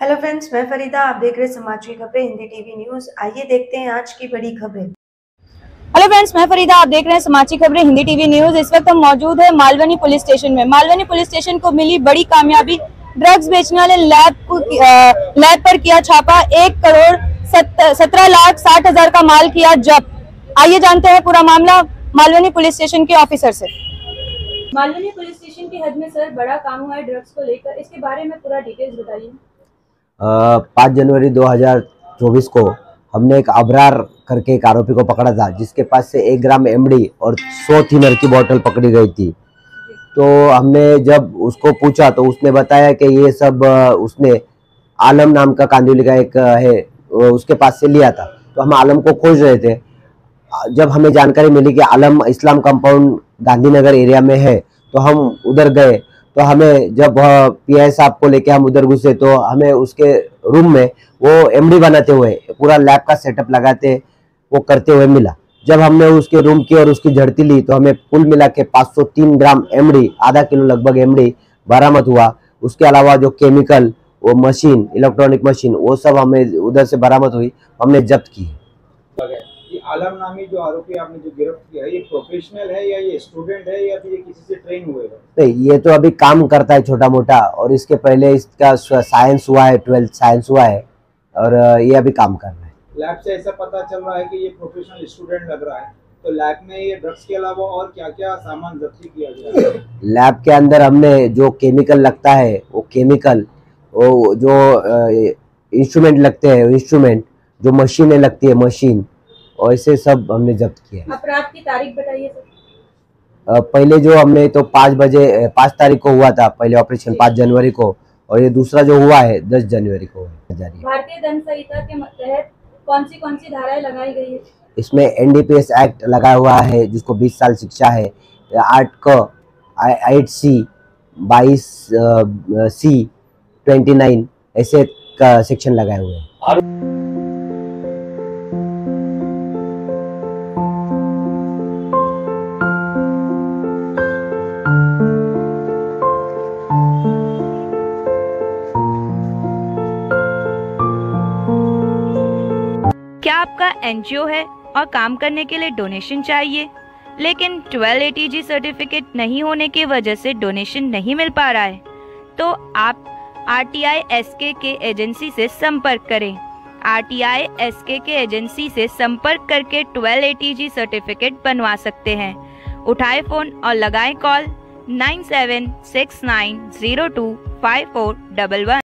Hello friends मैं फरीदा, आप देख रहे हैं समाज की खबरें, हिंदी टीवी न्यूज़। आइए देखते हैं आज की बड़ी खबरें। हेलो फ्रेंड्स मैं फरीदा, आप देख रहे हैं समाचार खबरें, हिंदी टीवी न्यूज़। इस वक्त हम मौजूद है मालवनी पुलिस स्टेशन में। मालवनी पुलिस स्टेशन को मिली बड़ी कामयाबी। ड्रग्स बेचने वाले लैब लैब पर किया छापा। एक करोड़ सत्रह लाख साठ हज़ार का माल किया जब्त। आइए जानते हैं पूरा मामला। मालवनी पुलिस स्टेशन के ऑफिसर से। मालवनी पुलिस स्टेशन की हद में सर बड़ा काम हुआ है ड्रग्स को लेकर। इसके बारे में पूरा डिटेल्स बताइए। पाँच जनवरी 2024 को हमने एक अबरार करके एक आरोपी को पकड़ा था जिसके पास से एक ग्राम एमडी और सौ थिनर की बोतल पकड़ी गई थी। तो हमने जब उसको पूछा तो उसने बताया कि ये सब उसने आलम नाम का कांदिवली का एक है उसके पास से लिया था। तो हम आलम को खोज रहे थे। जब हमें जानकारी मिली कि आलम इस्लाम कंपाउंड गांधीनगर एरिया में है तो हम उधर गए। तो हमें जब पी आई साहब को लेके हम उधर घुसे तो हमें उसके रूम में वो एमडी बनाते हुए, पूरा लैब का सेटअप लगाते, वो करते हुए मिला। जब हमने उसके रूम की और उसकी झड़ती ली तो हमें कुल मिला के 503 ग्राम एमडी आधा किलो लगभग एमडी बरामद हुआ। उसके अलावा जो केमिकल वो मशीन इलेक्ट्रॉनिक मशीन वो सब हमें उधर से बरामद हुई, हमने जब्त की। ये आलम नामी जो आरोपी आपने जो गिरफ्त किया है ये प्रोफेशनल है या ये स्टूडेंट है या फिर ये किसी से ट्रेन हुए हैं? नहीं ये तो अभी काम करता है छोटा मोटा और इसके पहले इसका साइंस हुआ है ट्वेल्थ साइंस हुआ है और ये अभी काम कर रहा है। लैब से ऐसा पता चल रहा है कि ये प्रोफेशनल स्टूडेंट लग रहा है। तो लैब में ये ड्रग्स के अलावा और क्या क्या सामान जब्ती किया गया है? लैब के अंदर हमने जो केमिकल लगता है वो केमिकल वो जो इंस्ट्रूमेंट लगते हैं इंस्ट्रूमेंट जो मशीनें लगती है मशीन और ऐसे सब हमने जब्त किया है। अपराध की तारीख बताइए पहले जो हमने तो पाँच बजे पाँच तारीख को हुआ था पहले ऑपरेशन पाँच जनवरी को और ये दूसरा जो हुआ है दस जनवरी को जारी। भारतीय दंड संहिता के तहत कौन सी कौन सी धाराएँ लगाई गई है? इसमें एनडीपीएस एक्ट लगा हुआ है जिसको 20 साल शिक्षा है। आठ क एट सी बाईस सी ट्वेंटी नाइन ऐसे का सेक्शन लगाए हुए हैं। आपका एनजीओ है और काम करने के लिए डोनेशन चाहिए। लेकिन 1280 सर्टिफिकेट नहीं होने की वजह से डोनेशन नहीं मिल पा रहा है। तो आप आर टी आई एस के के एजेंसी से संपर्क करें। आर टी आई एस के के एजेंसी से संपर्क करके 1280 सर्टिफिकेट बनवा सकते हैं। उठाए फ़ोन और लगाएँ call nine seven six nine zero two five four double one